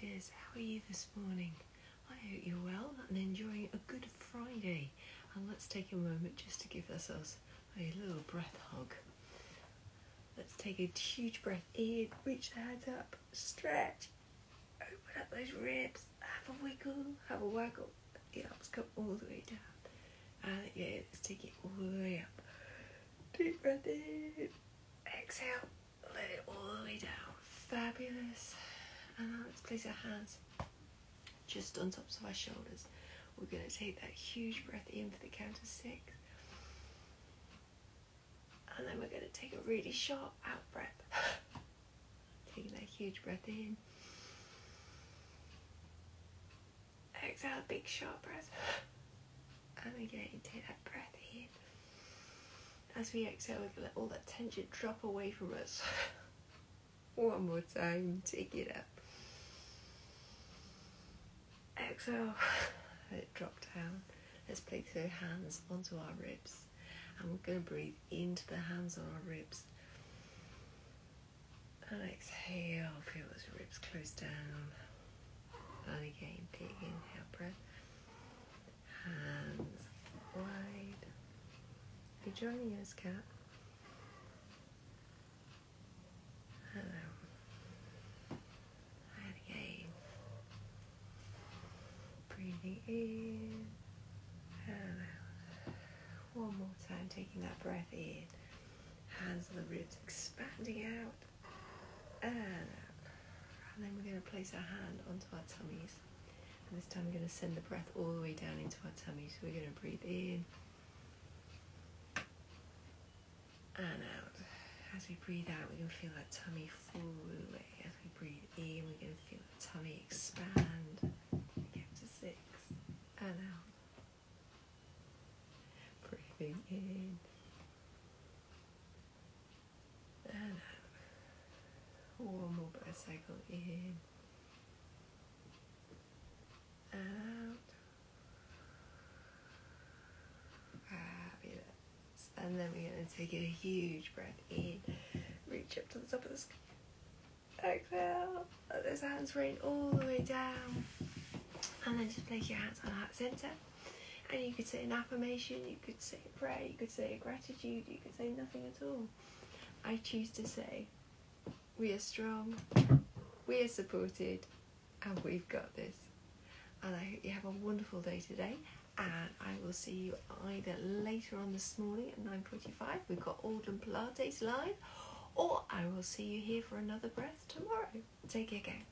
dears, how are you this morning? I hope you're well and enjoying a good Friday. And let's take a moment just to give ourselves a little breath hug. Let's take a huge breath in, reach the hands up, stretch, open up those ribs, have a wiggle, have a waggle. The arms come all the way down. And again, let's take it all the way up. Deep breath in, exhale, let it all the way down. Fabulous. Now let's place our hands just on tops of our shoulders. We're going to take that huge breath in for the count of six. And then we're going to take a really sharp out breath. Taking that huge breath in. Exhale, a big sharp breath. And again, take that breath in. As we exhale, we can let all that tension drop away from us. One more time, take it up. Exhale, let it drop down. Let's place our hands onto our ribs. And we're going to breathe into the hands on our ribs. And exhale, feel those ribs close down. And again, big inhale breath. Hands wide. You're joining us, cat. And out. And again. Breathing in and out. One more time, taking that breath in. Hands on the ribs expanding out and out. And then we're going to place our hand onto our tummies. And this time we're going to send the breath all the way down into our tummies. So we're going to breathe in and out. As we breathe out, we can feel that tummy fall away. As we breathe in, we can feel the tummy expand. Get to six and out. In and out. One more breath cycle in and out. Fabulous. And then we're going to take a huge breath in, reach up to the top of the sky. Exhale, let those hands rain all the way down. And then just place your hands on heart center. And you could say an affirmation, you could say a prayer, you could say a gratitude, you could say nothing at all. I choose to say, we are strong, we are supported, and we've got this. And I hope you have a wonderful day today. And I will see you either later on this morning at 9.45, we've got Audlem Pilates live, or I will see you here for another breath tomorrow. Take care, gang.